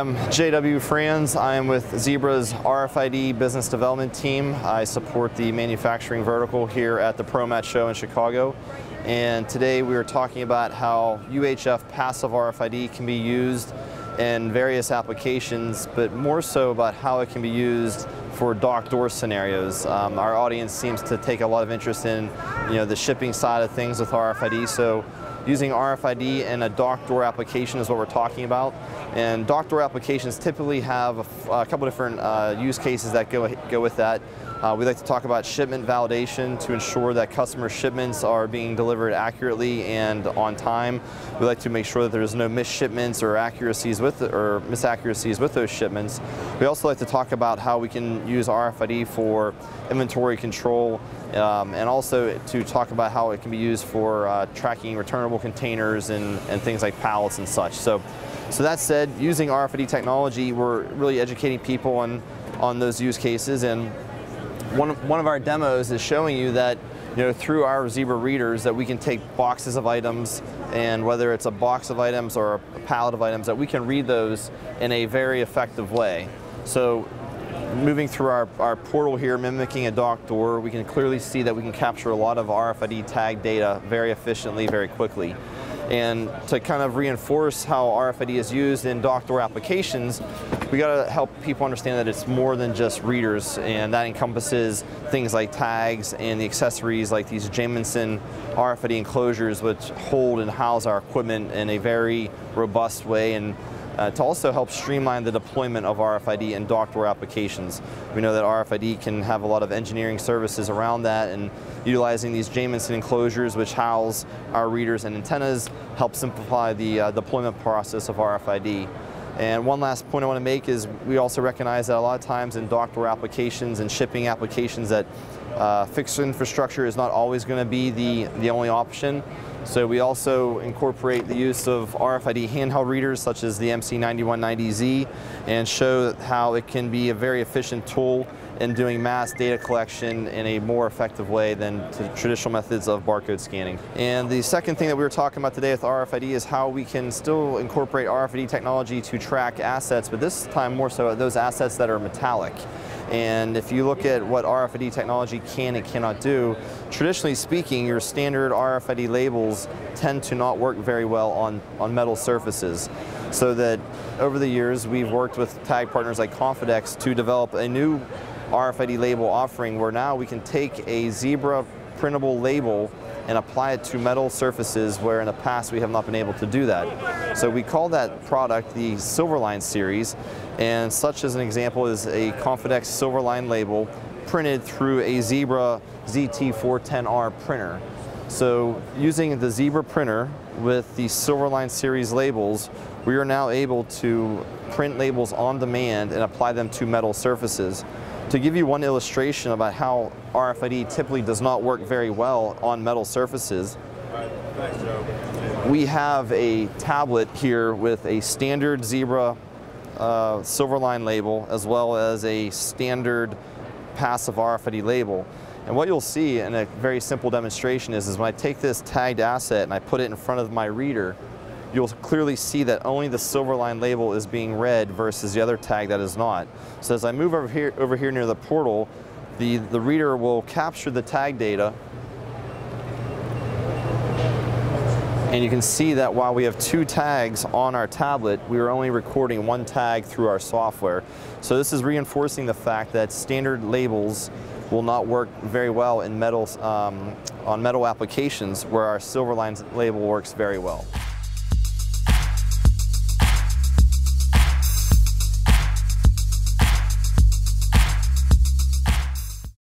I'm JW Franz. I am with Zebra's RFID business development team. I support the manufacturing vertical here at the ProMat show in Chicago. And today we are talking about how UHF passive RFID can be used in various applications, but more so about how it can be used for dock door scenarios. Um, our audience seems to take a lot of interest in you know, the shipping side of things with RFID. So using RFID in a dock door application is what we're talking about. And dock door applications typically have a, a couple different uh, use cases that go, go with that. Uh, we like to talk about shipment validation to ensure that customer shipments are being delivered accurately and on time. We like to make sure that there's no misshipments or accuracies with or misaccuracies with those shipments. We also like to talk about how we can use RFID for inventory control um, and also to talk about how it can be used for uh, tracking returnable containers and, and things like pallets and such. So, so that said, using RFID technology, we're really educating people on, on those use cases and one of, one of our demos is showing you that you know, through our Zebra readers that we can take boxes of items and whether it's a box of items or a pallet of items that we can read those in a very effective way. So moving through our, our portal here, mimicking a dock door, we can clearly see that we can capture a lot of RFID tag data very efficiently, very quickly. And to kind of reinforce how RFID is used in dock door applications, we got to help people understand that it's more than just readers, and that encompasses things like tags and the accessories like these Jamison RFID enclosures, which hold and house our equipment in a very robust way and uh, to also help streamline the deployment of RFID in dock door applications. We know that RFID can have a lot of engineering services around that and utilizing these Jamison enclosures which house our readers and antennas help simplify the uh, deployment process of RFID. And one last point I want to make is we also recognize that a lot of times in door applications and shipping applications that uh, fixed infrastructure is not always going to be the, the only option. So we also incorporate the use of RFID handheld readers such as the MC9190Z and show how it can be a very efficient tool in doing mass data collection in a more effective way than traditional methods of barcode scanning. And the second thing that we were talking about today with RFID is how we can still incorporate RFID technology to track assets, but this time more so those assets that are metallic. And if you look at what RFID technology can and cannot do, traditionally speaking, your standard RFID labels tend to not work very well on, on metal surfaces. So that over the years, we've worked with tag partners like Confidex to develop a new RFID label offering where now we can take a Zebra printable label and apply it to metal surfaces where in the past we have not been able to do that. So we call that product the Silverline series and such as an example is a Confidex Silverline label printed through a Zebra ZT410R printer. So using the Zebra printer with the Silverline series labels, we are now able to print labels on demand and apply them to metal surfaces. To give you one illustration about how RFID typically does not work very well on metal surfaces, we have a tablet here with a standard Zebra uh, Silverline label as well as a standard passive RFID label. And what you'll see in a very simple demonstration is, is when I take this tagged asset and I put it in front of my reader, you'll clearly see that only the Silverline label is being read versus the other tag that is not. So as I move over here, over here near the portal, the, the reader will capture the tag data And you can see that while we have two tags on our tablet, we are only recording one tag through our software. So this is reinforcing the fact that standard labels will not work very well in metal, um, on metal applications where our Silverline label works very well.